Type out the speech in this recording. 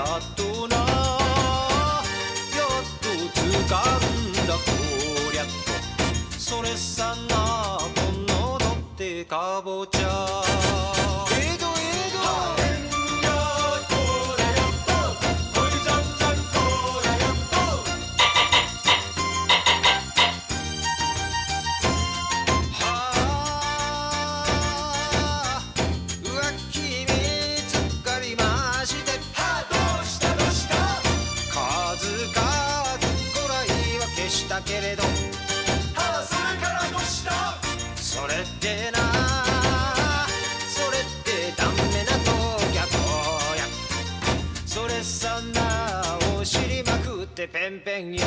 やっとつかんだこりゃっとそれさなこののってかぼちゃ。este empeñó.